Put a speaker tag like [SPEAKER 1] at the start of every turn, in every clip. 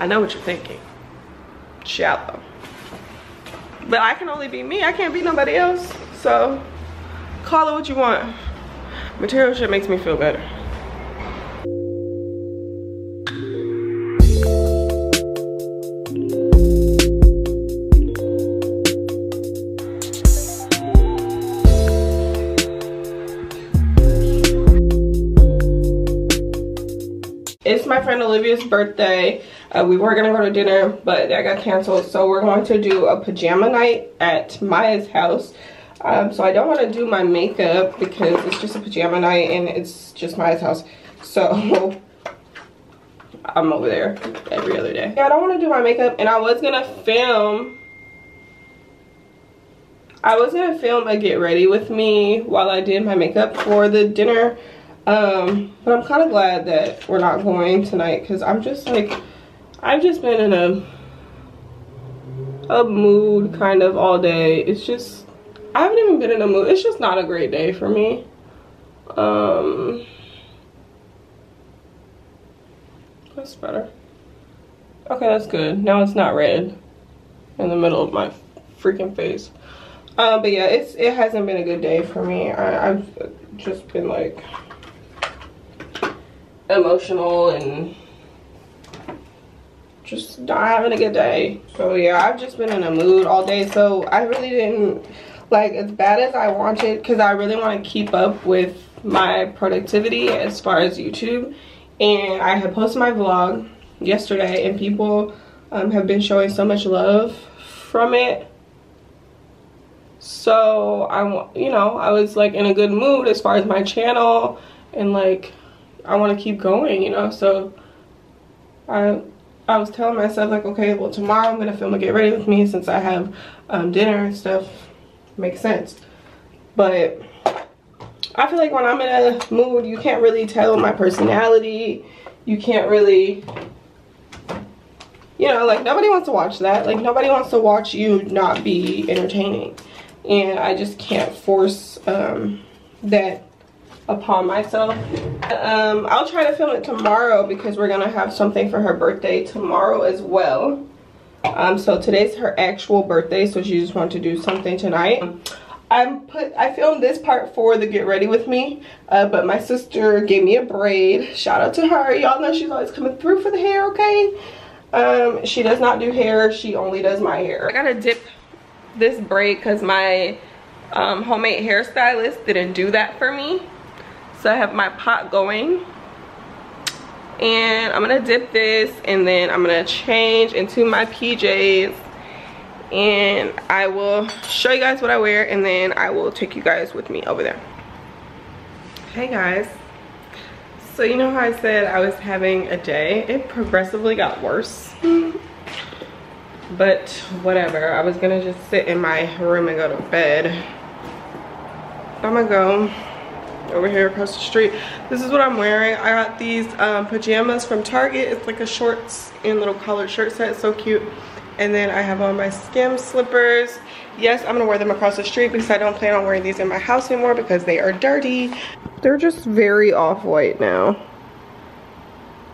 [SPEAKER 1] I know what you're thinking. Shallow. But I can only be me. I can't be nobody else. So call it what you want. Material shit makes me feel better. It's my friend Olivia's birthday. Uh, we were gonna go to dinner, but that got canceled. So we're going to do a pajama night at Maya's house. Um, so I don't want to do my makeup because it's just a pajama night and it's just Maya's house. So I'm over there every other day. Yeah, I don't want to do my makeup and I was gonna film I was gonna film a get ready with me while I did my makeup for the dinner um but i'm kind of glad that we're not going tonight because i'm just like i've just been in a a mood kind of all day. It's just i haven't even been in a mood. It's just not a great day for me. Um that's better. Okay that's good. Now it's not red in the middle of my freaking face. Um but yeah it's it hasn't been a good day for me. I, i've just been like emotional and just not having a good day. So yeah, I've just been in a mood all day. So I really didn't, like as bad as I wanted, because I really want to keep up with my productivity as far as YouTube. And I had posted my vlog yesterday and people um, have been showing so much love from it. So I, you know, I was like in a good mood as far as my channel and like I want to keep going, you know. So I I was telling myself like, okay, well tomorrow I'm gonna film a get ready with me since I have um, dinner and stuff. Makes sense. But I feel like when I'm in a mood, you can't really tell my personality. You can't really, you know, like nobody wants to watch that. Like nobody wants to watch you not be entertaining. And I just can't force um, that upon myself. Um, I'll try to film it tomorrow because we're gonna have something for her birthday tomorrow as well. Um, so today's her actual birthday, so she just wanted to do something tonight. I put I filmed this part for the get ready with me, uh, but my sister gave me a braid. Shout out to her. Y'all know she's always coming through for the hair, okay? Um, she does not do hair. She only does my hair. I gotta dip this braid because my um, homemade hairstylist didn't do that for me. So I have my pot going. And I'm gonna dip this and then I'm gonna change into my PJs and I will show you guys what I wear and then I will take you guys with me over there. Hey guys. So you know how I said I was having a day? It progressively got worse. but whatever. I was gonna just sit in my room and go to bed. I'm gonna go over here across the street. This is what I'm wearing. I got these um, pajamas from Target. It's like a shorts and little collared shirt set. so cute. And then I have on my skim slippers. Yes, I'm gonna wear them across the street because I don't plan on wearing these in my house anymore because they are dirty. They're just very off-white now.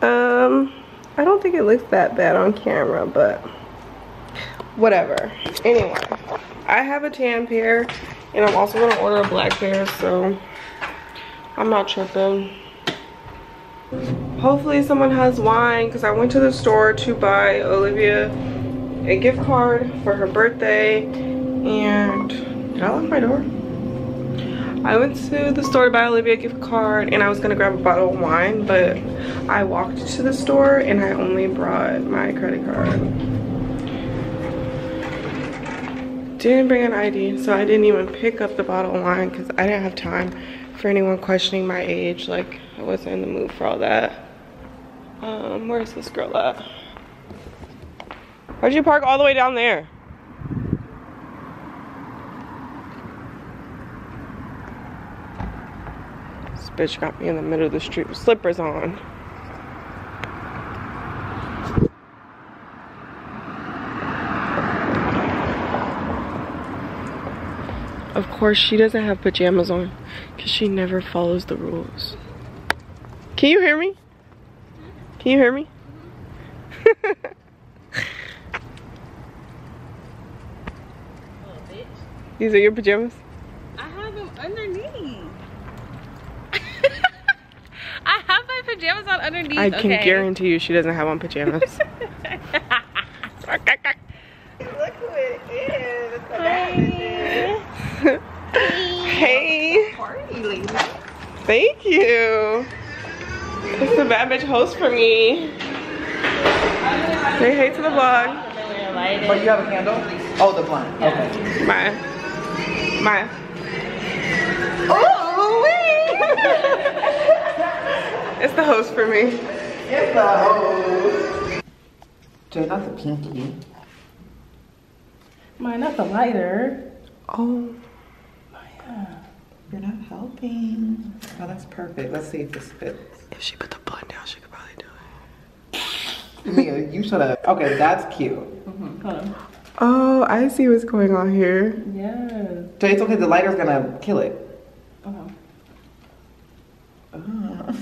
[SPEAKER 1] Um, I don't think it looks that bad on camera, but whatever. Anyway, I have a tan pair and I'm also gonna order a black pair, so I'm not tripping. Hopefully someone has wine because I went to the store to buy Olivia a gift card for her birthday and did I lock my door? I went to the store to buy Olivia a gift card and I was gonna grab a bottle of wine but I walked to the store and I only brought my credit card. Didn't bring an ID so I didn't even pick up the bottle of wine because I didn't have time for anyone questioning my age like i wasn't in the mood for all that. Um where's this girl at? Why'd you park all the way down there? This bitch got me in the middle of the street with slippers on course she doesn't have pajamas on because she never follows the rules. Can you hear me? Can you hear me? These are your pajamas?
[SPEAKER 2] I have them underneath. I have my pajamas on underneath.
[SPEAKER 1] I can
[SPEAKER 2] okay.
[SPEAKER 1] guarantee you she doesn't have on pajamas.
[SPEAKER 3] Look who it is.
[SPEAKER 1] hey.
[SPEAKER 3] party lady.
[SPEAKER 1] Thank you. It's the bad bitch host for me. Say hey to the vlog.
[SPEAKER 3] But you have a candle? Oh, the blunt. Okay.
[SPEAKER 1] Maya. Maya.
[SPEAKER 3] Oh,
[SPEAKER 1] It's the host for me.
[SPEAKER 3] It's the host. Jay, not the pinky.
[SPEAKER 2] Mine, not the lighter.
[SPEAKER 1] Oh.
[SPEAKER 3] You're not helping. Oh, that's perfect. Let's see if this fits.
[SPEAKER 1] If she put the blunt down, she could probably do it.
[SPEAKER 3] Mia, you should have. Okay, that's cute.
[SPEAKER 2] Hold on.
[SPEAKER 1] Oh, I see what's going on here.
[SPEAKER 2] Yes.
[SPEAKER 3] Jay, it's okay. The lighter's gonna kill it.
[SPEAKER 2] Oh,
[SPEAKER 3] Uh,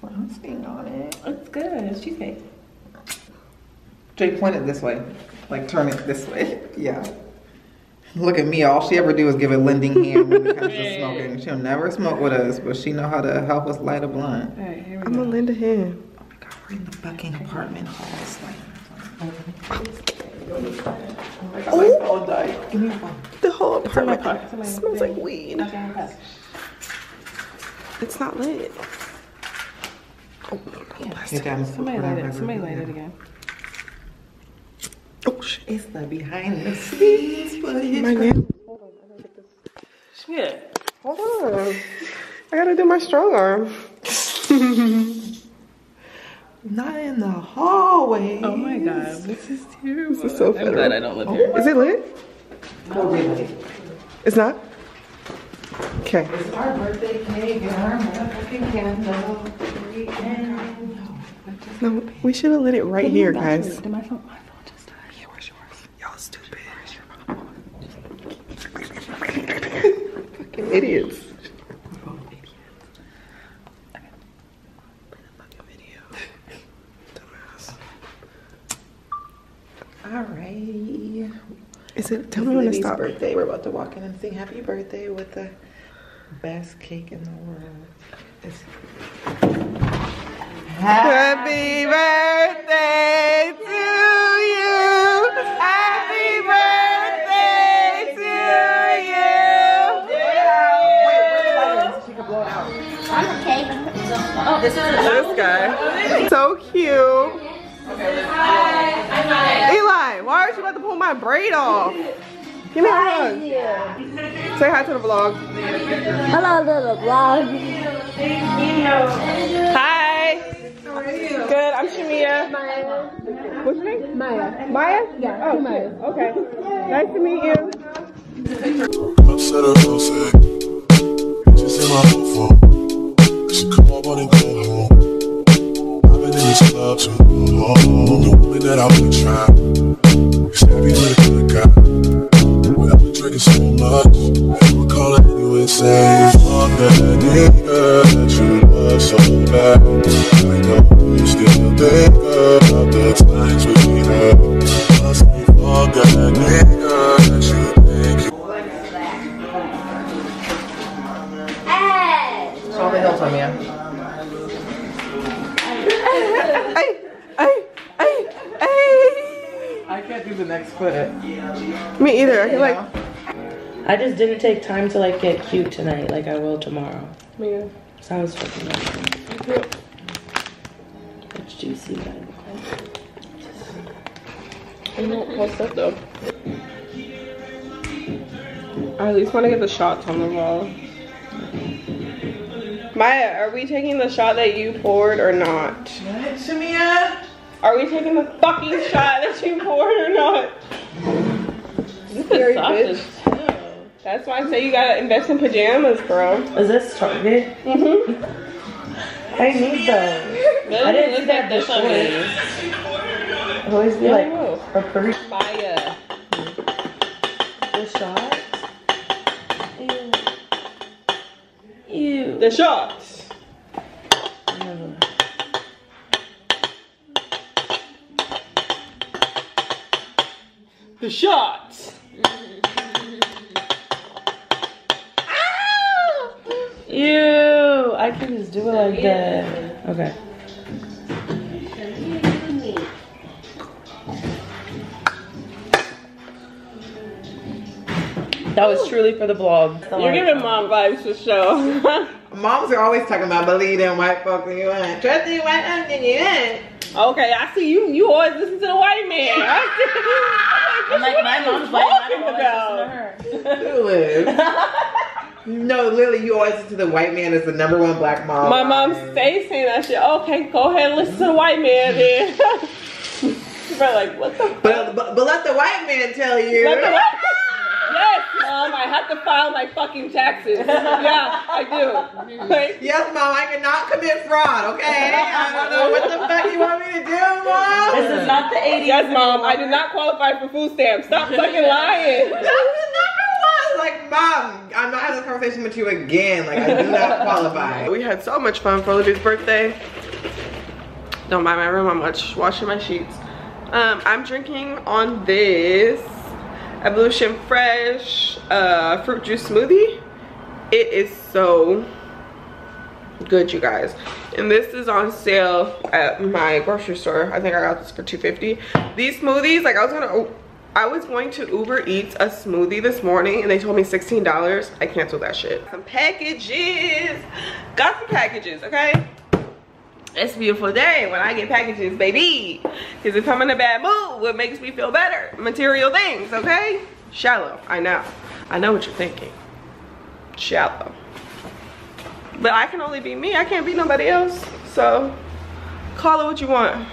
[SPEAKER 3] frosting on it.
[SPEAKER 2] it's good. It's cheesecake.
[SPEAKER 3] Jay, point it this way. Like turn it this way. Yeah. Look at me. All she ever do is give a lending hand when it comes to smoking. She'll never smoke with us, but she know how to help us light a blunt.
[SPEAKER 2] All right, here we
[SPEAKER 1] I'm
[SPEAKER 2] go.
[SPEAKER 1] gonna lend a hand.
[SPEAKER 3] Oh my god, we're in the fucking apartment hall. Oh, all died. Give me a phone.
[SPEAKER 1] The whole apartment
[SPEAKER 2] car. It's in
[SPEAKER 1] smells like weed.
[SPEAKER 2] Okay,
[SPEAKER 1] It's not lit.
[SPEAKER 3] Your dad must
[SPEAKER 2] Somebody
[SPEAKER 3] put
[SPEAKER 2] light it. Somebody
[SPEAKER 3] regular-
[SPEAKER 2] light it again.
[SPEAKER 1] Oh shit.
[SPEAKER 3] It's the behind the scenes footage.
[SPEAKER 1] My name.
[SPEAKER 2] Yeah.
[SPEAKER 1] Hold on. I gotta do my strong arm.
[SPEAKER 3] Not in the hallway.
[SPEAKER 2] Oh my god, this is terrible.
[SPEAKER 1] This is so
[SPEAKER 2] I'm glad I don't live here.
[SPEAKER 1] Is it lit?
[SPEAKER 3] Oh, really?
[SPEAKER 1] It's not? Okay.
[SPEAKER 3] It's our birthday cake and our motherfucking candle.
[SPEAKER 1] No, we should have lit it right here, guys.
[SPEAKER 2] Did my phone, my phone just died?
[SPEAKER 1] Yeah, where's yours? Y'all stupid. Fucking idiots.
[SPEAKER 3] Alrighty.
[SPEAKER 1] Is it? Tell me when to stop.
[SPEAKER 3] birthday. We're about to walk in and sing happy birthday with the best cake in the world. It's
[SPEAKER 1] Happy birthday to you. Happy This guy. So cute. Eli, why are you about to pull my braid off? Give me a hug. Say hi to the vlog.
[SPEAKER 4] Hello, little vlog.
[SPEAKER 1] Hi. Good, I'm Shamia. What's your name?
[SPEAKER 4] Maya.
[SPEAKER 1] Maya?
[SPEAKER 4] Yeah,
[SPEAKER 1] Oh,
[SPEAKER 4] Maya.
[SPEAKER 1] shit. Okay. Nice to meet you.
[SPEAKER 5] Upset her real sick. Bitches in my phone. She come on and go home. I've been in this club too long. The woman that I would try. Is happy with a good guy. But I've been drinking so much. I would call her anyway and say, Fuck that nigga that you love so bad. I know you still think about the times we had. Must be fuck that nigga
[SPEAKER 3] Show the hill, Tamia.
[SPEAKER 1] Hey, hey, hey, hey.
[SPEAKER 3] I can't do the next foot.
[SPEAKER 1] Me either. I feel like.
[SPEAKER 6] I just didn't take time to like get cute tonight, like I will tomorrow.
[SPEAKER 1] Me
[SPEAKER 6] So I was fucking up. It's juicy, but
[SPEAKER 1] What's up though? I at least want to get the shots on the wall. Maya, are we taking the shot that you poured or not?
[SPEAKER 3] Shamia.
[SPEAKER 1] Are we taking the fucking shot that you poured or not? You scary bitch. That's why I say you gotta invest in pajamas, bro.
[SPEAKER 6] is this Target?
[SPEAKER 1] Mm-hmm.
[SPEAKER 6] I need those. I didn't see that this way. It always be like a pretty
[SPEAKER 1] Maya.
[SPEAKER 6] the
[SPEAKER 1] shots. The shots.
[SPEAKER 6] Ew, I can just do it like that. Okay. That was truly for the blog.
[SPEAKER 1] You're giving mom vibes for sure.
[SPEAKER 3] Moms are always talking about believe in white folks and you ain't. Trust in white folks and you ain't.
[SPEAKER 1] okay, I see you. You always listen to the white man.
[SPEAKER 6] I'm like, my mom's white. I don't always listen to her.
[SPEAKER 3] Live. no, Lily, you always listen to the white man as the number one black mom.
[SPEAKER 1] My mom stays saying that shit. Okay, go ahead and listen to the white man then. but like, what the?
[SPEAKER 3] But, but, but let the white man tell you.
[SPEAKER 1] Let the white- yes, mom. I have to file my fucking taxes. Yeah, I do. Like,
[SPEAKER 3] Yes, mom, I cannot commit fraud, okay? I don't know what the fuck you want me to do, mom.
[SPEAKER 6] This is not the 80s.
[SPEAKER 1] yes, mom. I do not qualify for food stamps. Stop fucking lying.
[SPEAKER 3] That's the number one. Like, mom, I'm not having this conversation with you again. Like, I do not qualify.
[SPEAKER 1] We had so much fun for Olivia's birthday. Don't mind my room, I'm much washing my sheets. Um, I'm drinking on this Evolution Fresh uh, fruit juice smoothie. It is so good, you guys. And this is on sale at my grocery store. I think I got this for 250. These smoothies, like I was gonna, I was going to Uber Eats a smoothie this morning and they told me $16. I canceled that shit. Some packages. Got some packages, okay? It's a beautiful day when I get packages, baby. Because if I'm in a bad mood, what makes me feel better? Material things, okay? Shallow, I know. I know what you're thinking. Shallow. But I can only be me. I can't be nobody else. So, call it what you want.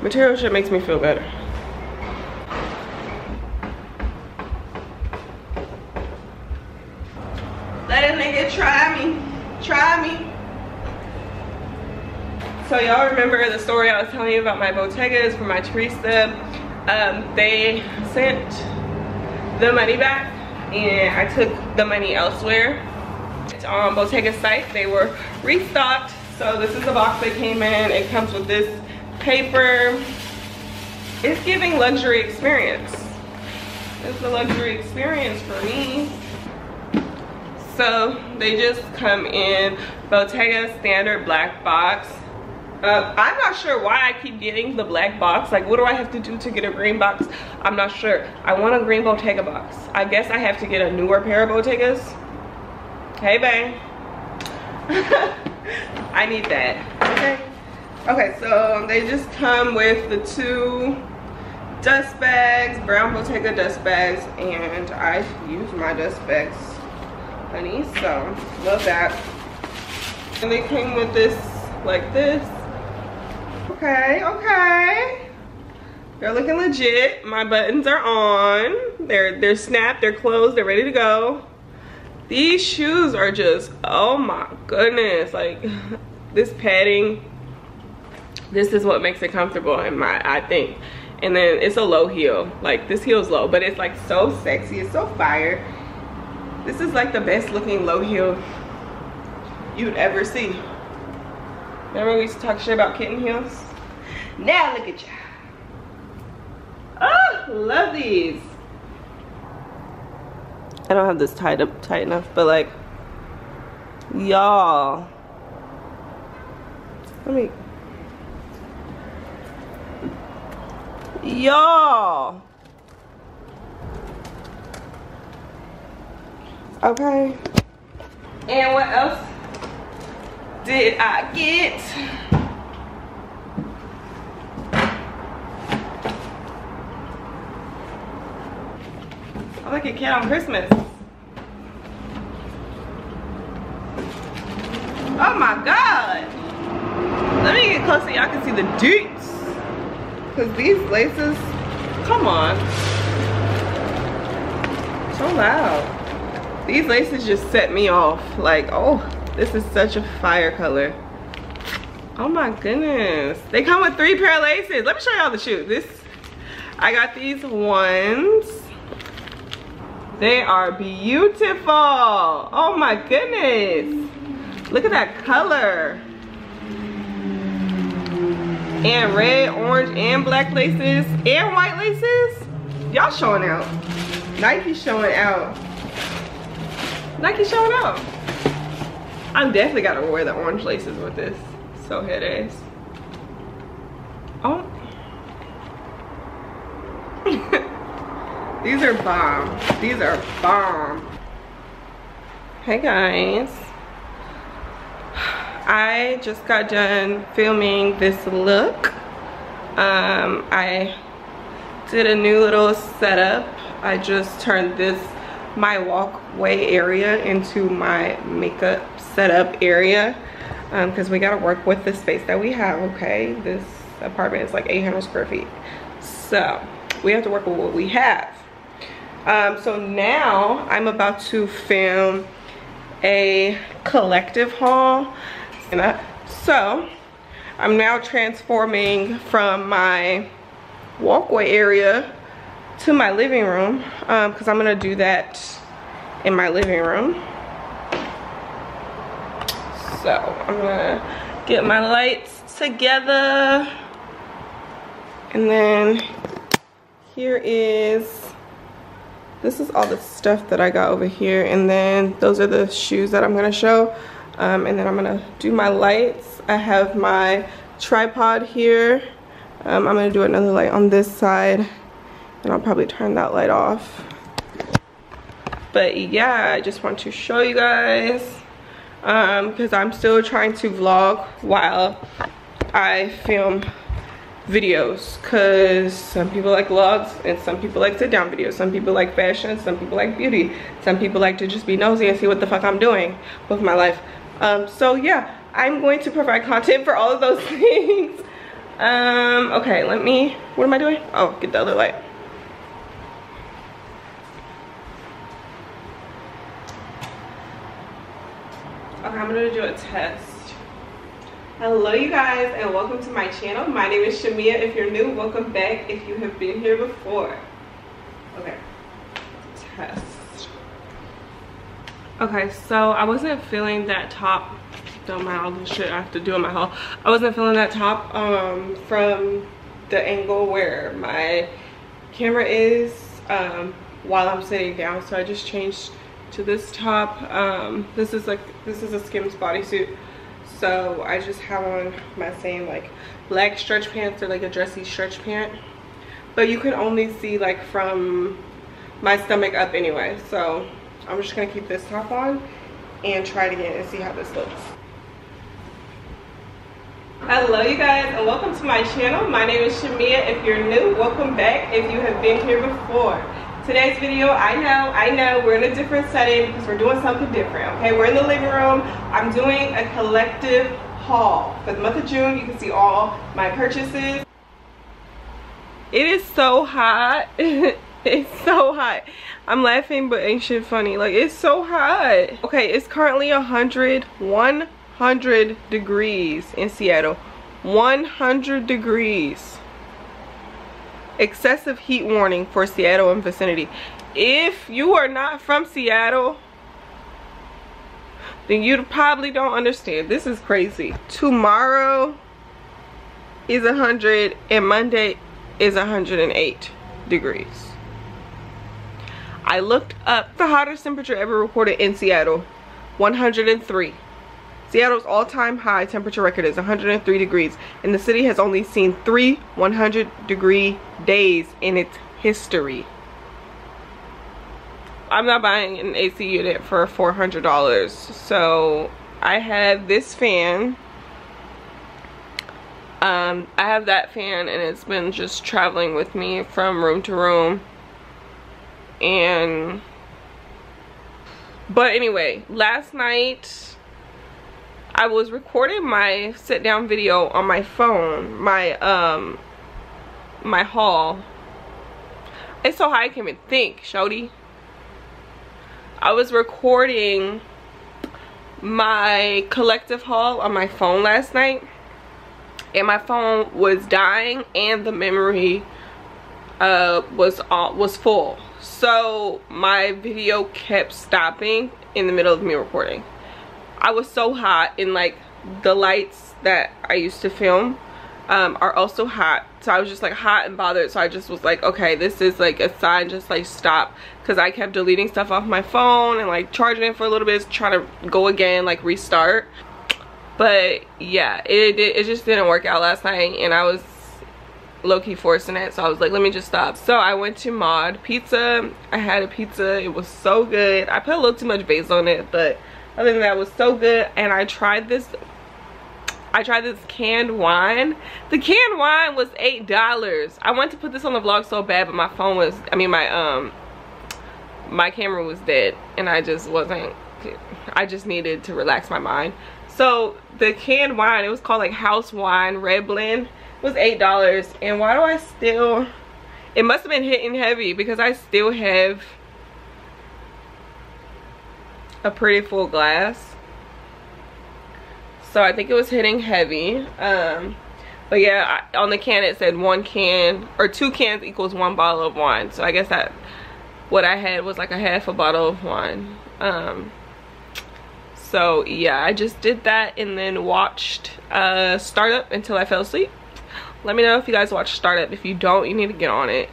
[SPEAKER 1] Material shit makes me feel better. Let a nigga try me. Try me. So y'all remember the story I was telling you about my Bottegas for Mytheresa. Um, they sent the money back and I took the money elsewhere. On Bottega's site, they were restocked. So this is the box they came in. It comes with this paper. It's giving luxury experience. It's a luxury experience for me. So they just come in Bottega standard black box. Uh, I'm not sure why I keep getting the black box. Like, what do I have to do to get a green box? I'm not sure. I want a green Bottega box. I guess I have to get a newer pair of Bottegas. Hey, babe. I need that. Okay. Okay, so they just come with the two dust bags, brown Bottega dust bags, and I use my dust bags, honey. So, love that. And they came with this, like this. Okay, okay. They're looking legit. My buttons are on. They're they're snapped, they're closed, they're ready to go. These shoes are just, oh my goodness. Like this padding, this is what makes it comfortable in my, I think. And then it's a low heel. Like this heel's low, but it's like so sexy. It's so fire. This is like the best looking low heel you'd ever see. Remember we used to talk shit about kitten heels? Now look at ya. Oh, love these. I don't have this tied up tight enough, but like, y'all. Let me. Y'all. Okay. And what else did I get? I'm like a kid on Christmas. Oh my God. Let me get close so y'all can see the deets. Cause these laces, come on. So loud. These laces just set me off. Like, oh, this is such a fire color. Oh my goodness. They come with three pair of laces. Let me show y'all the shoe. This, I got these ones. They are beautiful. Oh my goodness. Look at that color. And red, orange, and black laces, and white laces. Y'all showing out. Nike's showing out. Nike's showing out. I'm definitely gotta wear the orange laces with this. So head ass. Oh. These are bomb. These are bomb. Hey guys. I just got done filming this look. Um, I did a new little setup. I just turned this my walkway area into my makeup setup area because um, we got to work with the space that we have okay this apartment is like 800 square feet so we have to work with what we have um, so now i'm about to film a collective haul and I, so i'm now transforming from my walkway area to my living room because um, I'm gonna do that in my living room. So I'm gonna get my lights together and then here is this is all the stuff that I got over here and then those are the shoes that I'm gonna show. Um, and then I'm gonna do my lights. I have my tripod here. Um, I'm gonna do another light on this side and I'll probably turn that light off. But yeah I just want to show you guys um because I'm still trying to vlog while I film videos because some people like vlogs and some people like sit down videos. Some people like fashion some people like beauty. Some people like to just be nosy and see what the fuck I'm doing with my life. Um so yeah I'm going to provide content for all of those things. Um okay let me what am I doing? Oh get the other light. Okay, I'm gonna do a test. Hello you guys and welcome to my channel. My name is Shamia. If you're new, welcome back if you have been here before. Okay, test. Okay, so I wasn't feeling that top, don't mind all the shit I have to do in my haul. I wasn't feeling that top um, from the angle where my camera is um, while I'm sitting down. So I just changed to this top um this is like this is a skims bodysuit so i just have on my same like black stretch pants or like a dressy stretch pant. But you can only see like from my stomach up anyway. So i'm just gonna keep this top on and try it again and see how this looks. Hello you guys and welcome to my channel. My name is shamia. If you're new welcome back. If you have been here before today's video i know i know we're in a different setting because we're doing something different okay? We're in the living room. I'm doing a collective haul for the month of june. You can see all my purchases. It is so hot. It's so hot. I'm laughing but ain't shit funny. Like it's so hot. Okay it's currently 100 100 degrees in seattle. 100 degrees excessive heat warning for Seattle and vicinity. If you are not from Seattle, then you probably don't understand. This is crazy. Tomorrow is 100 and Monday is 108 degrees. I looked up the hottest temperature ever recorded in Seattle, 103. Seattle's all-time high temperature record is 103 degrees and the city has only seen three 100 degree days in its history. I'm not buying an AC unit for $400 so I have this fan um, I have that fan and it's been just traveling with me from room to room and but anyway last night I was recording my sit down video on my phone, my um my haul. It's so high I can't even think, Shody. I was recording my collective haul on my phone last night and my phone was dying and the memory uh was all, was full so my video kept stopping in the middle of me recording I was so hot and like the lights that I used to film um, are also hot. So I was just like hot and bothered. So I just was like, okay, this is like a sign, just like stop. Cause I kept deleting stuff off my phone and like charging it for a little bit, trying to go again, like restart. But yeah, it, it, it just didn't work out last night and I was low-key forcing it. So I was like, let me just stop. So I went to Mod Pizza. I had a pizza. It was so good. I put a little too much base on it, but other than that, was so good. And I tried this I tried this canned wine. The canned wine was eight dollars. I wanted to put this on the vlog so bad, but my phone was I mean my um my camera was dead and I just wasn't I just needed to relax my mind. So the canned wine, it was called like house wine red blend, was eight dollars. And why do I still it must have been hitting heavy because I still have a pretty full glass. So i think it was hitting heavy. Um but yeah I, on the can it said one can or two cans equals one bottle of wine. So i guess that what i had was like a half a bottle of wine. Um so yeah i just did that and then watched uh startup until i fell asleep. Let me know if you guys watch startup. If you don't you need to get on it.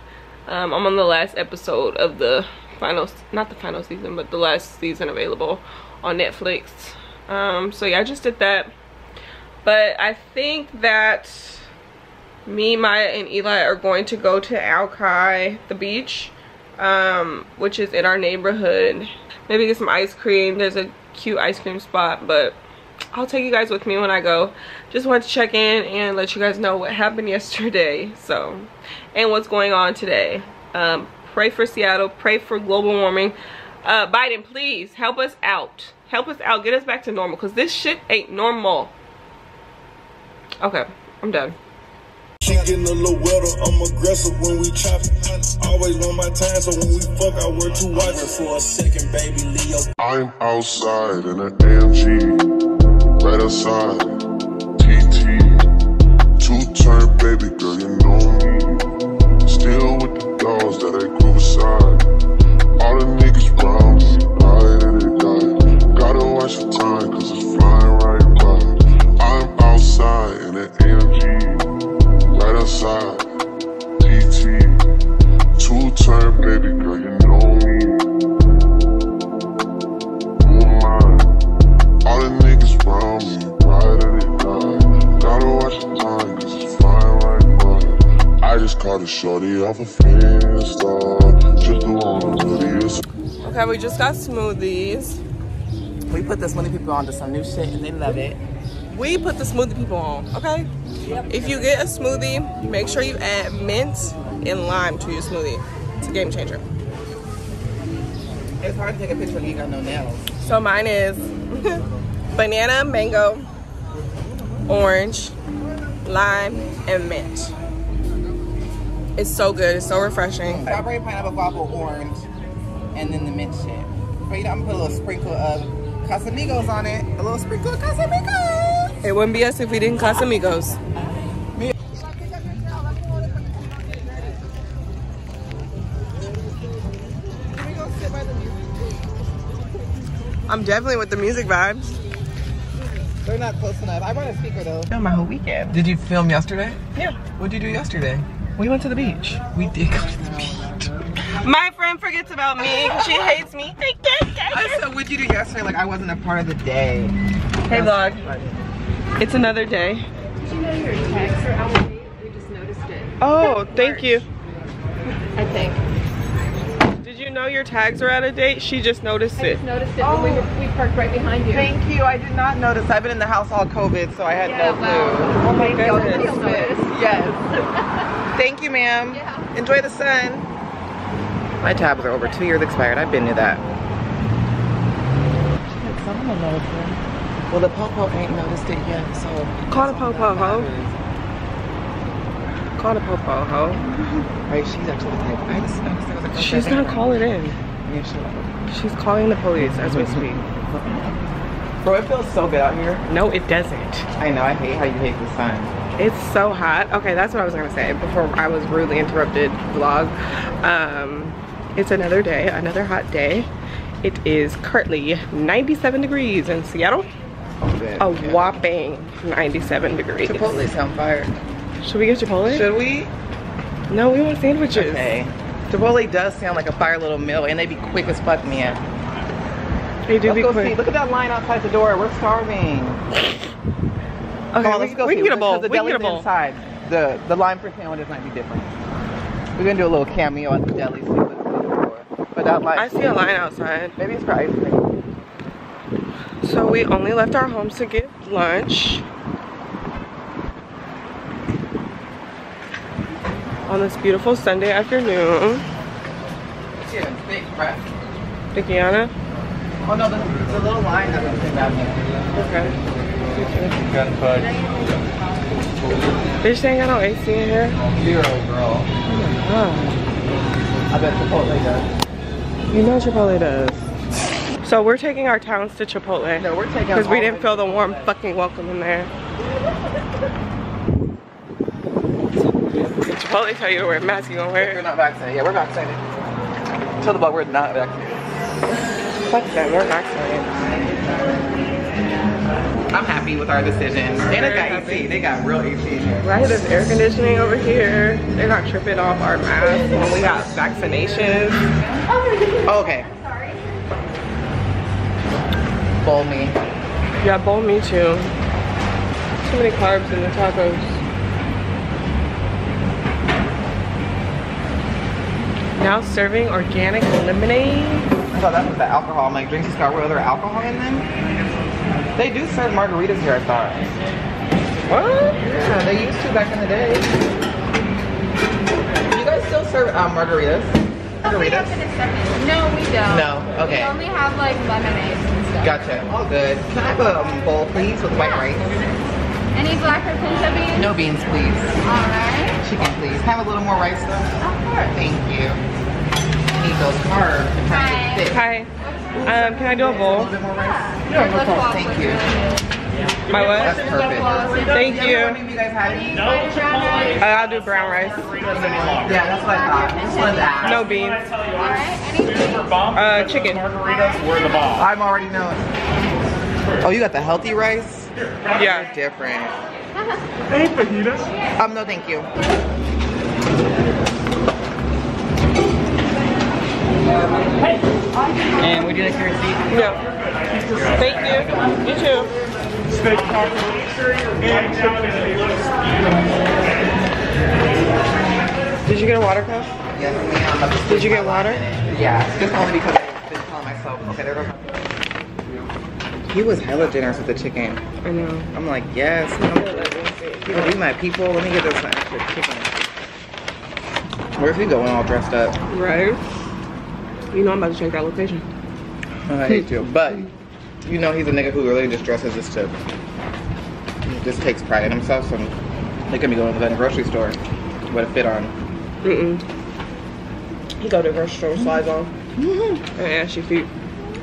[SPEAKER 1] Um i'm on the last episode of the final not the final season but the last season available on netflix. Um so yeah i just did that. But i think that me maya and eli are going to go to alki the beach um which is in our neighborhood. Maybe get some ice cream. There's a cute ice cream spot but i'll take you guys with me when i go. Just wanted to check in and let you guys know what happened yesterday so and what's going on today. Um pray for seattle. Pray for global warming. Uh biden please help us out. Help us out. Get us back to normal because this shit ain't normal. Okay i'm done.
[SPEAKER 5] She getting a little wetter, I'm aggressive when we chop it. Always want my time, so when we fuck, I wear two watches. For a second, baby Leo. I'm outside in an AMG, right outside, TT. Two turn, baby girl, you know me. Two turn baby girl, just caught a shorty off a Finsta. Just the one hoodie.
[SPEAKER 1] okay we just got smoothies
[SPEAKER 3] We put this many people onto some new shit and they love it.
[SPEAKER 1] we put the smoothie people on okay Yep. if you get a smoothie make sure you add mint and lime to your smoothie it's a game changer
[SPEAKER 3] It's hard to take a picture when you got no nails.
[SPEAKER 1] so mine is banana mango orange lime and mint it's so good it's so refreshing
[SPEAKER 3] Strawberry, pineapple, guava, orange, and then the mint shit. But you know, I'm gonna put a little sprinkle of Casamigos on it. A little sprinkle of Casamigos.
[SPEAKER 1] it wouldn't be us if we didn't casamigos i'm definitely with the music vibes
[SPEAKER 3] They're not close enough. I brought a speaker though.
[SPEAKER 1] Film my whole weekend
[SPEAKER 7] Did you film yesterday?
[SPEAKER 1] yeah
[SPEAKER 7] What did you do yesterday?
[SPEAKER 1] We went to the beach
[SPEAKER 7] We did go to the beach.
[SPEAKER 1] My friend forgets about me. She hates me.
[SPEAKER 3] I said, what'd you do yesterday? Like I wasn't a part of the day.
[SPEAKER 1] Hey vlog. It's another day.
[SPEAKER 2] Did you know your tags are out of date? We just noticed it.
[SPEAKER 1] Oh, thank you.
[SPEAKER 2] I think.
[SPEAKER 1] Did you know your tags are out of date? She just noticed
[SPEAKER 2] I
[SPEAKER 1] it.
[SPEAKER 2] just noticed it when we, were, oh. we parked right behind you.
[SPEAKER 3] Thank you. I did not notice. I've been in the house all COVID, so I had
[SPEAKER 2] Yeah,
[SPEAKER 3] no clue.
[SPEAKER 2] wow.
[SPEAKER 1] Oh my
[SPEAKER 2] You'll
[SPEAKER 1] goodness.
[SPEAKER 3] Yes. Thank you, ma'am.
[SPEAKER 2] Yeah.
[SPEAKER 3] Enjoy the sun. My tabs are over. Two years expired. I've been to that. Someone noticed it. Well, the Popo ain't noticed it yet, so.
[SPEAKER 1] Call the popo ho. Call the popo ho.
[SPEAKER 3] Right, she's actually the type. I just noticed there was a girl
[SPEAKER 1] She's gonna call it in.
[SPEAKER 3] Yeah, she will.
[SPEAKER 1] She's calling the police as we mm-hmm. speak.
[SPEAKER 3] Bro, it feels so good out here.
[SPEAKER 1] No, it doesn't.
[SPEAKER 3] I know. I hate how you hate the sun.
[SPEAKER 1] It's so hot. Okay, that's what I was gonna say before I was rudely interrupted vlog. Um, it's another day, another hot day. It is currently 97 degrees in Seattle.
[SPEAKER 3] Oh, good.
[SPEAKER 1] A
[SPEAKER 3] Yeah.
[SPEAKER 1] whopping 97 degrees.
[SPEAKER 3] Chipotle's on fire.
[SPEAKER 1] Should we get Chipotle?
[SPEAKER 3] Should we?
[SPEAKER 1] No, we want sandwiches.
[SPEAKER 3] Okay. Chipotle does sound like a fire little meal, and they'd be quick as fuck, man.
[SPEAKER 1] They do
[SPEAKER 3] Let's
[SPEAKER 1] be
[SPEAKER 3] go
[SPEAKER 1] quick.
[SPEAKER 3] see. Look at that line outside the door. We're starving.
[SPEAKER 1] Okay,
[SPEAKER 3] on,
[SPEAKER 1] we,
[SPEAKER 3] let's go
[SPEAKER 1] we
[SPEAKER 3] see.
[SPEAKER 1] can get a bowl.
[SPEAKER 3] Because
[SPEAKER 1] We
[SPEAKER 3] The
[SPEAKER 1] can get a bowl.
[SPEAKER 3] inside. The the line for sandwiches might be different. We're gonna do a little cameo at the deli. See what's in the. But that line.
[SPEAKER 1] I see a line outside.
[SPEAKER 3] Maybe it's for ice cream.
[SPEAKER 1] So we only left our homes to get lunch. On this beautiful Sunday afternoon.
[SPEAKER 3] Yeah, big, right?
[SPEAKER 1] Vickiana?
[SPEAKER 3] Oh no, the, the little line doesn't fit that.
[SPEAKER 1] Okay.
[SPEAKER 8] Gun fudge.
[SPEAKER 1] Bitch, they ain't got no AC in here.
[SPEAKER 3] Zero, girl.
[SPEAKER 1] Oh,
[SPEAKER 3] I bet Chipotle does.
[SPEAKER 1] you know Chipotle does. So we're taking our towns to Chipotle.
[SPEAKER 3] No, we're taking
[SPEAKER 1] Because we didn't feel the warm fucking welcome in there. Did Chipotle tell you to wear a mask, you gonna wear
[SPEAKER 3] We're not vaccinated. Yeah, we're vaccinated. Tell the bug we're not vaccinated.
[SPEAKER 1] Fuck them, we're vaccinated.
[SPEAKER 3] I'm happy with our decision. And they
[SPEAKER 1] Very
[SPEAKER 3] got. AC. They got real AC here.
[SPEAKER 1] Right, there's air conditioning over here. They're not tripping off our masks when we got vaccinations.
[SPEAKER 3] Oh, okay. Bowl me.
[SPEAKER 1] Yeah, bowl me too. Too many carbs in the tacos. Now serving organic lemonade.
[SPEAKER 3] I thought that was the alcohol. I'm like, drinks got real other alcohol in them? They do serve margaritas here, I thought.
[SPEAKER 1] What?
[SPEAKER 3] Yeah, they used to back in the day. You guys still serve uh, margaritas? Margaritas?
[SPEAKER 2] No, we don't.
[SPEAKER 3] No, okay.
[SPEAKER 2] We only have like lemonades and stuff.
[SPEAKER 3] Gotcha. All good. Can I have a um, bowl, please, with white rice?
[SPEAKER 2] Any black or pinto beans?
[SPEAKER 3] No beans, please.
[SPEAKER 2] Alright.
[SPEAKER 3] Chicken, please. Have a little more rice, though.
[SPEAKER 2] Of course.
[SPEAKER 3] Thank you. I need those carbs. to try to
[SPEAKER 2] Hi.
[SPEAKER 1] Hi. Um, can I do a
[SPEAKER 3] A
[SPEAKER 1] bowl?
[SPEAKER 3] little bit more rice?
[SPEAKER 2] Your
[SPEAKER 3] Thank you.
[SPEAKER 2] really good.
[SPEAKER 1] My
[SPEAKER 3] That's perfect.
[SPEAKER 1] Thank
[SPEAKER 3] Yeah,
[SPEAKER 1] you.
[SPEAKER 3] what do you guys have any?
[SPEAKER 1] Uh, I'll do brown rice.
[SPEAKER 3] Yeah, that's what I thought. Just wanted to ask.
[SPEAKER 1] No beans.
[SPEAKER 2] Alright. Anything?
[SPEAKER 1] Uh, chicken. Margaritas were the ball.
[SPEAKER 3] I'm already knowing. Oh, you got the healthy rice?
[SPEAKER 1] Yeah.
[SPEAKER 3] Different.
[SPEAKER 8] Hey, fajitas.
[SPEAKER 3] Um, no, thank you.
[SPEAKER 7] And would you like your receipt?
[SPEAKER 1] No. Thank you. You too.
[SPEAKER 8] Steak taco. And.
[SPEAKER 1] Did you get a water cup?
[SPEAKER 3] Yes, ma'am.
[SPEAKER 1] Did you get water?
[SPEAKER 3] Yeah, just only because I've been telling myself, okay, there goes my He was hella generous with the chicken.
[SPEAKER 1] I know.
[SPEAKER 3] I'm like, yes, people be my people. Let me get this extra chicken. Where's he going all dressed up?
[SPEAKER 1] Right. You know I'm about to change that location.
[SPEAKER 3] I hate you. But, you know he's a nigga who really just dresses just to, he just takes pride in himself. So look at be going to the grocery store with a fit on.
[SPEAKER 1] Mm-mm. He go to the grocery store, slides on, Mm. and ashy feet.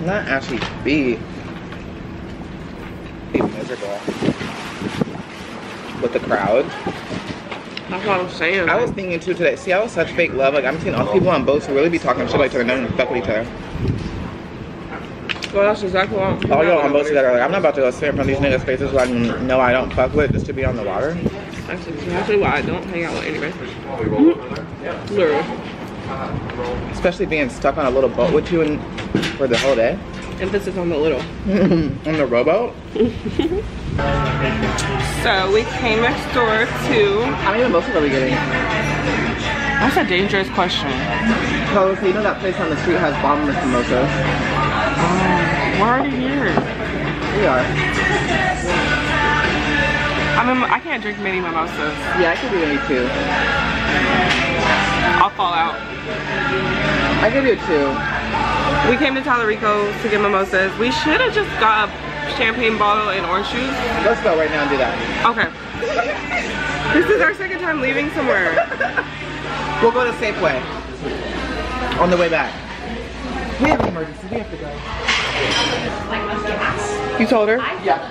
[SPEAKER 3] Not actually be, be miserable with the crowd.
[SPEAKER 1] That's what I'm saying.
[SPEAKER 3] I was thinking too today. See, I was such fake love. Like I'm seeing all people on boats who really be talking shit about each other, them fuck with each other.
[SPEAKER 1] well, that's exactly what I'm
[SPEAKER 3] All y'all on boats together, like I'm not about to go in front of these niggas' faces who I know I don't fuck with just to be on the water.
[SPEAKER 1] That's exactly why I don't hang out with anybody. Yeah. Literally.
[SPEAKER 3] Especially being stuck on a little boat with you and for the whole day.
[SPEAKER 1] Emphasis on the little.
[SPEAKER 3] on the rowboat.
[SPEAKER 1] So we came next door to.
[SPEAKER 3] How many mimosas are we getting?
[SPEAKER 1] That's a dangerous question.
[SPEAKER 3] Oh, so you know that place on the street has bottomless mimosas?
[SPEAKER 1] Oh, we're already here.
[SPEAKER 3] We are.
[SPEAKER 1] I mean, I can't drink many mimosas.
[SPEAKER 3] Yeah, I could do any two.
[SPEAKER 1] I'll fall out.
[SPEAKER 3] I could do two.
[SPEAKER 1] We came to Talarico to get mimosas. We should have just got a champagne bottle and orange juice.
[SPEAKER 3] Let's go right now and do that.
[SPEAKER 1] Okay. this is our second time leaving somewhere.
[SPEAKER 3] We'll go to Safeway on the way back. We have an emergency. We have to go.
[SPEAKER 1] You told her?
[SPEAKER 3] Yeah.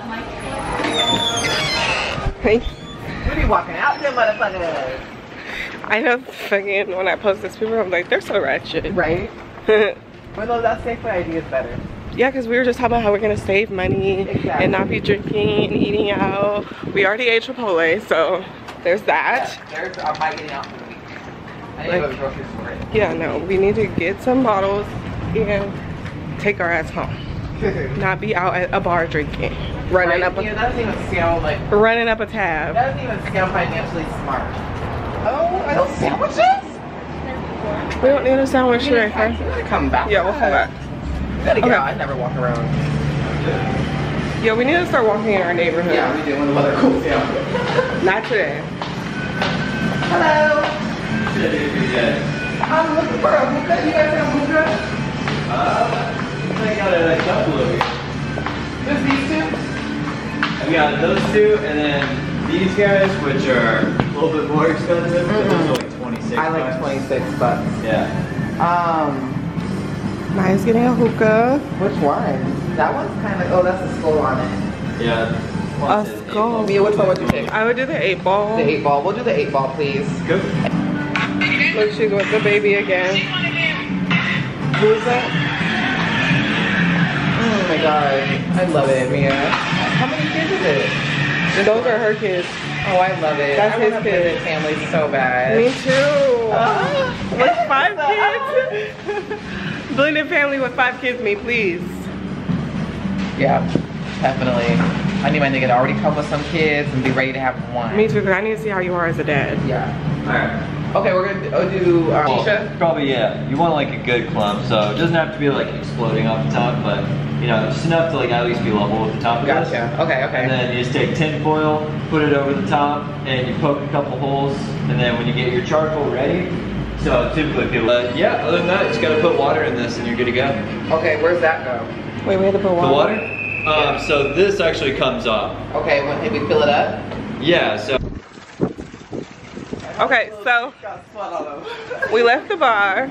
[SPEAKER 1] Thank
[SPEAKER 3] We be walking out there, motherfuckers.
[SPEAKER 1] I know fucking when I post this, people are like, they're so ratchet.
[SPEAKER 3] Right?
[SPEAKER 1] yeah,
[SPEAKER 3] no, that Safeway idea is better.
[SPEAKER 1] Yeah, because we were just talking about how we're gonna save money
[SPEAKER 3] Exactly.
[SPEAKER 1] and not be drinking and eating out. We already ate Chipotle, so there's that.
[SPEAKER 3] There's I'm not getting out for the week. I need to go to the grocery store.
[SPEAKER 1] Yeah, no, we need to get some bottles and take our ass home. Not be out at a bar drinking, running
[SPEAKER 3] Right?
[SPEAKER 1] up,
[SPEAKER 3] Yeah,
[SPEAKER 1] a,
[SPEAKER 3] that doesn't even sound like
[SPEAKER 1] running up a tab.
[SPEAKER 3] that doesn't even sound financially smart. Oh, are those sandwiches?
[SPEAKER 1] We don't need a sandwich today, huh?
[SPEAKER 3] You gotta come back.
[SPEAKER 1] Yeah, we'll come back.
[SPEAKER 3] Gotta get
[SPEAKER 1] Okay.
[SPEAKER 3] out. I never walk around.
[SPEAKER 1] Yeah, we need to start walking in our neighborhood.
[SPEAKER 3] Yeah, we do when the weather cools down.
[SPEAKER 1] Not today.
[SPEAKER 3] Hello. I'm looking for a hookah. You guys have hookah?
[SPEAKER 9] Uh, I got a couple of here.
[SPEAKER 3] Just these two?
[SPEAKER 9] I've got those two, and then these guys, which are a little bit more expensive, but those are like 26
[SPEAKER 3] I like
[SPEAKER 9] bucks.
[SPEAKER 3] 26 bucks.
[SPEAKER 9] Yeah.
[SPEAKER 3] Um,
[SPEAKER 1] Maya's getting a hookah.
[SPEAKER 3] which one? That one's kind of, oh, that's a skull on it.
[SPEAKER 9] Yeah.
[SPEAKER 1] A skull.
[SPEAKER 3] Mia, which one would you pick?
[SPEAKER 1] I would do the eight ball.
[SPEAKER 3] The eight ball. We'll do the eight ball, please.
[SPEAKER 9] Go.
[SPEAKER 1] Look, she's with the baby again.
[SPEAKER 3] Who is that? Oh my god. I love it, Mia.
[SPEAKER 1] Those are her kids.
[SPEAKER 3] Oh, I love it.
[SPEAKER 1] That's
[SPEAKER 3] I
[SPEAKER 1] his
[SPEAKER 3] want
[SPEAKER 1] kid.
[SPEAKER 3] blended family so bad.
[SPEAKER 1] Me too.
[SPEAKER 3] Ah.
[SPEAKER 1] with five kids. Blended family with five kids, me please.
[SPEAKER 3] Yeah, definitely. I need my nigga to already come with some kids and be ready to have one.
[SPEAKER 1] Me too, because I need to see how you are as a dad.
[SPEAKER 3] Yeah.
[SPEAKER 9] Alright.
[SPEAKER 3] Okay, we're gonna do, do uh, Tisha.
[SPEAKER 9] Probably, yeah. You want like a good clump, so it doesn't have to be like exploding off the top, but you know, just enough to like at least be level with the top of this.
[SPEAKER 3] Gotcha. Okay, okay.
[SPEAKER 9] And then you just take tin foil, put it over the top, and you poke a couple holes, and then when you get your charcoal ready, so typically people, uh, yeah, other than that, you just gotta put water in this and you're good to go.
[SPEAKER 3] Okay, where's that go?
[SPEAKER 1] Wait, we had to put water.
[SPEAKER 9] The
[SPEAKER 1] water.
[SPEAKER 9] water? Um, so this actually comes off.
[SPEAKER 3] Okay, when did we fill it up?
[SPEAKER 9] Yeah, so
[SPEAKER 1] Okay, so we left the bar.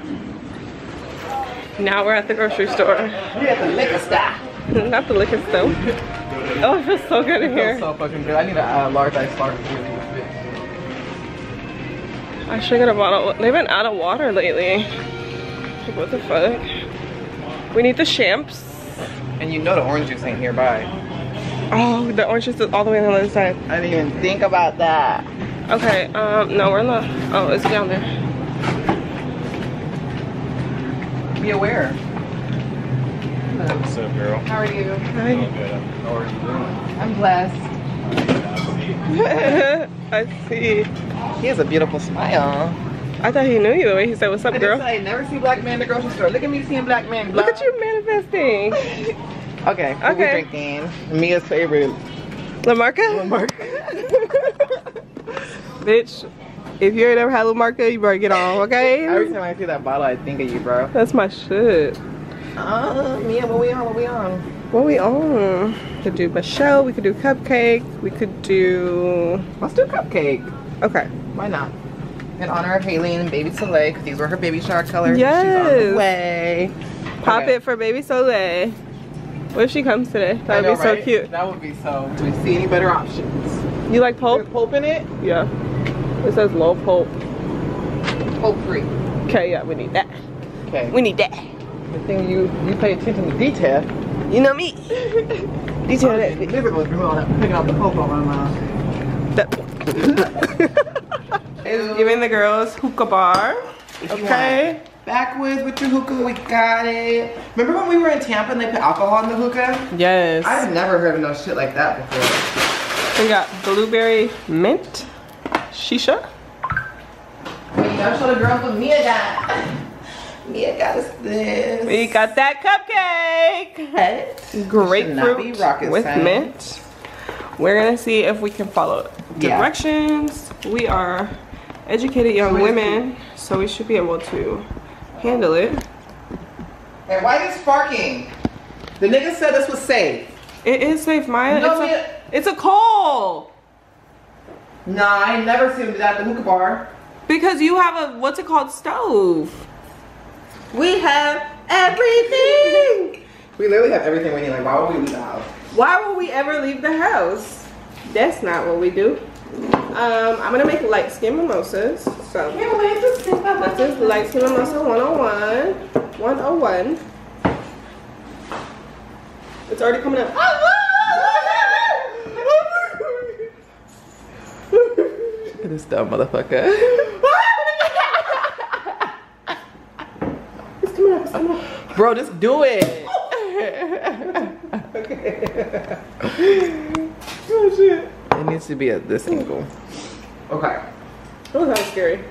[SPEAKER 1] Now we're at the grocery store.
[SPEAKER 3] We at the liquor store.
[SPEAKER 1] Not the liquor store. Oh, it feels so good in here.
[SPEAKER 3] so fucking good. I need a uh, large ice latte.
[SPEAKER 1] I should get a bottle. They've been out of water lately. Like, what the fuck? We need the champs.
[SPEAKER 3] And you know the orange juice ain't nearby.
[SPEAKER 1] Oh, the orange juice is all the way on the other side.
[SPEAKER 3] I didn't even think about that.
[SPEAKER 1] Okay, um, no, we're in the, oh, it's down there.
[SPEAKER 3] Be aware.
[SPEAKER 8] What's up, girl?
[SPEAKER 3] How are you?
[SPEAKER 1] Hi.
[SPEAKER 8] How are you doing?
[SPEAKER 3] I'm blessed.
[SPEAKER 1] I see.
[SPEAKER 3] He has a beautiful smile.
[SPEAKER 1] I thought he knew you the way he said, what's up,
[SPEAKER 3] I did
[SPEAKER 1] girl?
[SPEAKER 3] say, never see black man in the grocery store. Look at me seeing black man.
[SPEAKER 1] Look at you manifesting.
[SPEAKER 3] Okay, what we
[SPEAKER 1] Okay.
[SPEAKER 3] drinking? Mia's favorite.
[SPEAKER 1] La Marca? Bitch, if you ain't ever had La Marca, you better get on, okay?
[SPEAKER 3] Every time I see that bottle, I think of you, bro.
[SPEAKER 1] That's my shit.
[SPEAKER 3] Uh, Mia, what we on? What we on?
[SPEAKER 1] What we on? We could do Michelle, we could do cupcake, we could do...
[SPEAKER 3] Let's do cupcake.
[SPEAKER 1] Okay.
[SPEAKER 3] Why not? In honor of Haley and baby Soleil, because these were her baby shower colors. She's on
[SPEAKER 1] Yes.
[SPEAKER 3] the way.
[SPEAKER 1] Pop
[SPEAKER 3] Okay.
[SPEAKER 1] it for baby Soleil. What if she comes today? That would
[SPEAKER 3] know,
[SPEAKER 1] be so cute.
[SPEAKER 3] That would be so. Do we see any better options?
[SPEAKER 1] You like pulp?
[SPEAKER 3] There's pulp in it?
[SPEAKER 1] Yeah. It says low pulp.
[SPEAKER 3] Pulp free.
[SPEAKER 1] Okay, yeah, we need that.
[SPEAKER 3] Okay.
[SPEAKER 1] We need that.
[SPEAKER 3] Good thing you you pay attention to detail.
[SPEAKER 1] You know me. Detail that.
[SPEAKER 3] Was real picking out the pulp on my mouth.
[SPEAKER 1] Is giving the girls hookah bar. Okay.
[SPEAKER 3] Backwoods with your hookah, we got it. Remember when we were in Tampa and they put alcohol in the hookah?
[SPEAKER 1] Yes.
[SPEAKER 3] I've never heard of no shit like that before.
[SPEAKER 1] We got blueberry mint shisha.
[SPEAKER 3] Y'all the girls what Mia got. Mia got us this.
[SPEAKER 1] We got that cupcake.
[SPEAKER 3] Should be
[SPEAKER 1] Grapefruit with
[SPEAKER 3] science.
[SPEAKER 1] mint. We're gonna see if we can follow
[SPEAKER 3] Yeah.
[SPEAKER 1] directions. We are educated young women, so we should be able to handle it.
[SPEAKER 3] Hey, why is sparking? The nigga said this was safe.
[SPEAKER 1] It is safe, Maya.
[SPEAKER 3] No,
[SPEAKER 1] it's, a, it's a coal.
[SPEAKER 3] Nah, I ain't never seen him do that at the hookah bar.
[SPEAKER 1] Because you have a what's it called stove. We have everything.
[SPEAKER 3] We literally have everything we need. Like, why would we leave the house?
[SPEAKER 1] Why would we ever leave the house? That's not what we do. Um, I'm gonna make light skin mimosas. So
[SPEAKER 3] Can't wait to see
[SPEAKER 1] this is light skin mimosa 101. 101. It's already coming up.
[SPEAKER 3] This dumb motherfucker. Bro, just do it.
[SPEAKER 1] Oh shit.
[SPEAKER 3] It needs to be at this angle. Okay.
[SPEAKER 1] That was kind scary.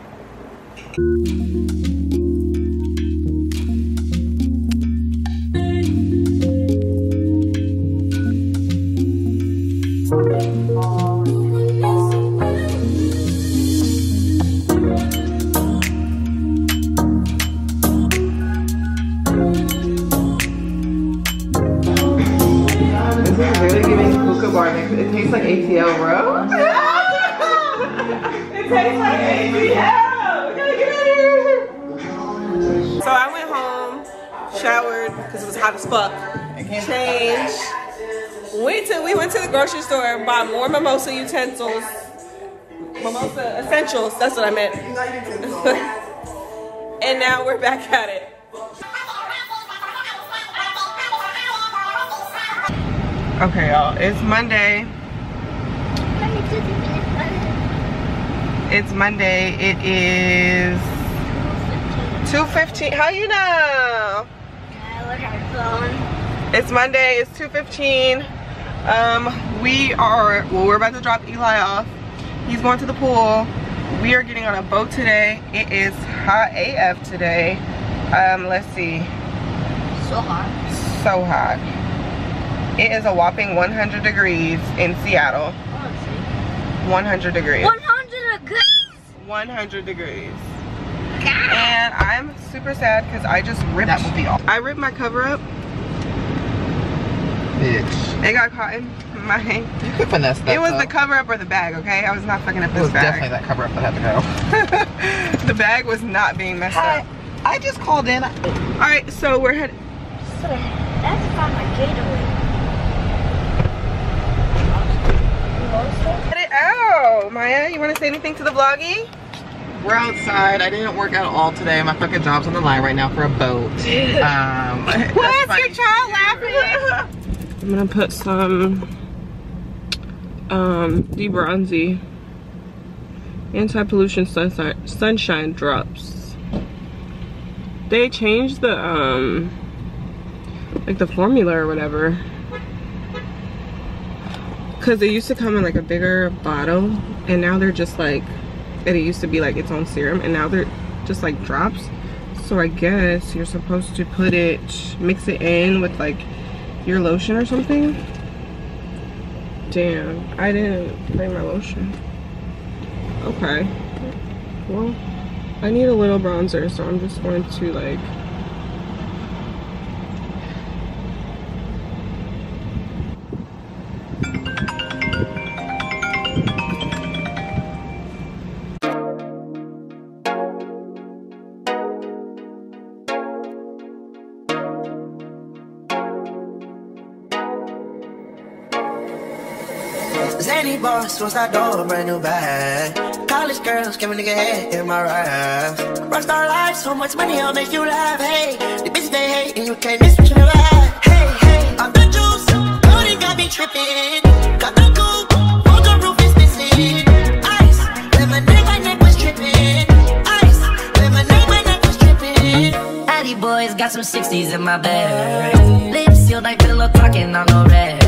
[SPEAKER 3] Tastes like ATL, bro.
[SPEAKER 1] It tastes like ATL. We gotta get out of here. So I went home, showered because it was hot as fuck. Changed. Went to we went to the grocery store, and bought more mimosa utensils. Mimosa essentials. That's what I meant. and now we're back at it. Okay, y'all. It's Monday. It's Monday. It is 2.15. How you know? It's Monday. It's 2.15. Um, we are, well, we're about to drop Eli off. He's going to the pool. We are getting on a boat today. It is hot AF today. Um, let's see.
[SPEAKER 4] So hot.
[SPEAKER 1] So hot. It is a whopping 100 degrees in Seattle. 100 degrees.
[SPEAKER 4] 100 degrees.
[SPEAKER 1] 100 degrees. And I'm super sad because I just ripped
[SPEAKER 3] That will be all.
[SPEAKER 1] I ripped my cover up.
[SPEAKER 3] Bitch.
[SPEAKER 1] It got caught in my
[SPEAKER 3] You could finesse that.
[SPEAKER 1] It was
[SPEAKER 3] though.
[SPEAKER 1] the cover up or the bag, okay? I was not fucking up
[SPEAKER 3] It
[SPEAKER 1] this
[SPEAKER 3] was definitely that cover up that had to go.
[SPEAKER 1] the bag was not being messed
[SPEAKER 3] Hi.
[SPEAKER 1] up.
[SPEAKER 3] I just called in.
[SPEAKER 1] Alright, so we're headed
[SPEAKER 4] So that's about my Gatorade.
[SPEAKER 1] headed out. Maya, you wanna say anything to the vloggy?
[SPEAKER 3] We're outside. I didn't work out all today. My fucking job's on the line right now for a boat. Um,
[SPEAKER 1] What's your child laughing? I'm gonna put some um D-Bronzi anti-pollution sunshine sunshine drops. They changed the um like the formula or whatever. Cause they used to come in like a bigger bottle and now they're just like and it used to be like its own serum and now they're just like drops. So I guess you're supposed to put it, mix it in with like your lotion or something. Damn, I didn't bring my lotion. Okay. Well, I need a little bronzer, so I'm just going to like
[SPEAKER 10] Boss, what's that door? Brand new bag. College girls, give a nigga head in my rap. Rockstar life, so much money, I'll make you laugh. Hey, the bitch they hate, and you can't miss what you had. Hey, hey, I'm the juice. Cody got me tripping. Got the coupe, roll the roof is missing. Ice, lemonade, my neck was tripping. Ice, lemonade, my neck was tripping.
[SPEAKER 11] Addy boys got some 60s in my bag. Lips sealed like pillow talking on no red.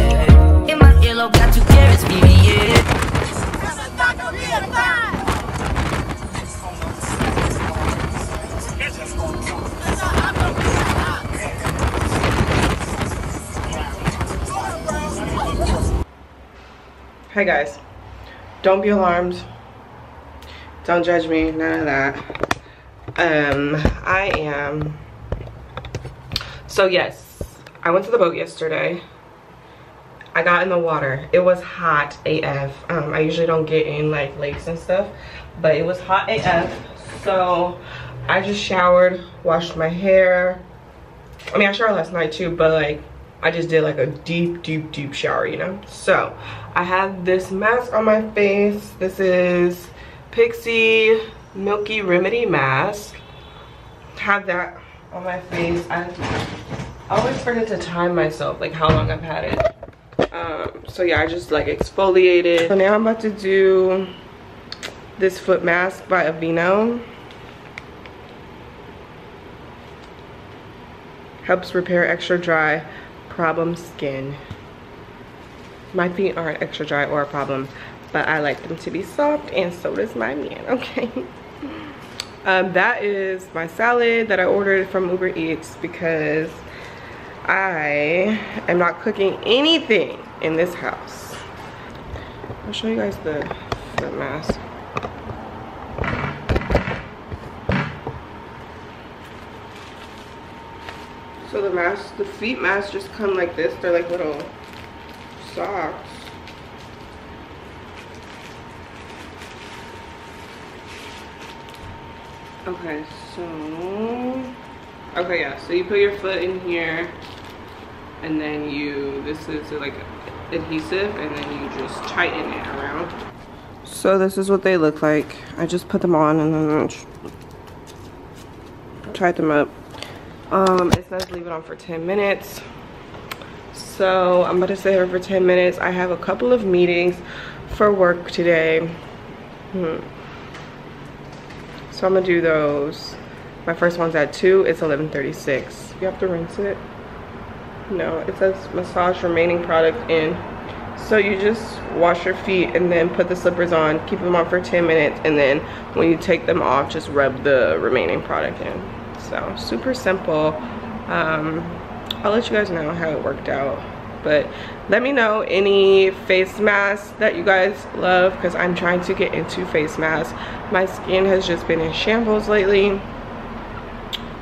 [SPEAKER 1] Hi guys. Don't be alarmed. Don't judge me, none of that. Um, I am so yes, I went to the boat yesterday. I got in the water. It was hot AF. Um, I usually don't get in like lakes and stuff, but it was hot AF. So I just showered, washed my hair. I mean, I showered last night too, but like I just did like a deep, deep, deep shower, you know? So I have this mask on my face. This is Pixi Milky Remedy Mask. Have that on my face. I always forget to time myself, like how long I've had it. Um, so yeah, I just like exfoliated. So now I'm about to do this foot mask by Aveeno. Helps repair extra dry problem skin. My feet aren't extra dry or a problem, but I like them to be soft and so does my man, okay? Um, that is my salad that I ordered from Uber Eats because I am not cooking anything in this house. I'll show you guys the mask. So the mask, the feet masks just come like this. They're like little socks. Okay, so, okay, yeah, so you put your foot in here and then you, this is like adhesive and then you just tighten it around. So this is what they look like. I just put them on and then tied them up. Um, it says leave it on for 10 minutes. So I'm to stay here for 10 minutes. I have a couple of meetings for work today. Hmm. So I'm gonna do those. My first one's at 2, it's 11.36. You have to rinse it? No, it says massage remaining product in. So you just wash your feet and then put the slippers on, keep them on for 10 minutes, and then when you take them off, just rub the remaining product in. So super simple. Um, I'll let you guys know how it worked out. But let me know any face masks that you guys love because I'm trying to get into face masks. My skin has just been in shambles lately.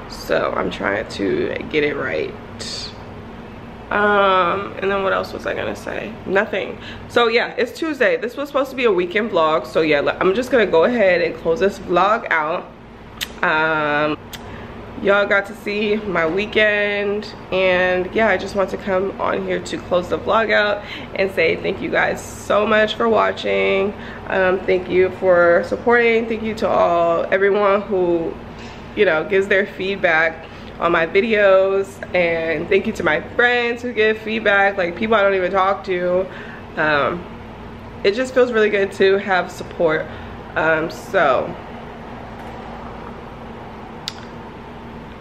[SPEAKER 1] So I'm trying to get it right. Um and then what else was I gonna say? Nothing. So yeah it's Tuesday. This was supposed to be a weekend vlog. So yeah I'm just gonna go ahead and close this vlog out. Um y'all got to see my weekend and yeah i just want to come on here to close the vlog out and say thank you guys so much for watching. Um, thank you for supporting. Thank you to all everyone who you know gives their feedback on my videos. And thank you to my friends who give feedback like people i don't even talk to. Um, it just feels really good to have support. Um, so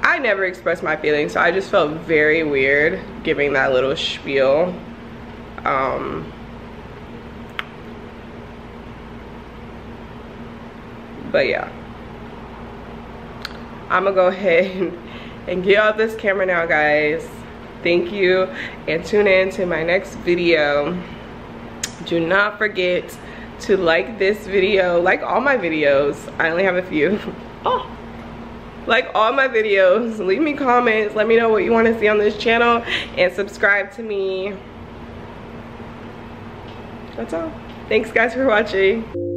[SPEAKER 1] I never expressed my feelings, so I just felt very weird giving that little spiel. Um, but yeah. I'm gonna go ahead and get off this camera now, guys. Thank you, and tune in to my next video. Do not forget to like this video, like all my videos. I only have a few. oh like all my videos. Leave me comments. Let me know what you want to see on this channel and subscribe to me. That's all. Thanks guys for watching